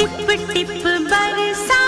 Tip tip बरसा।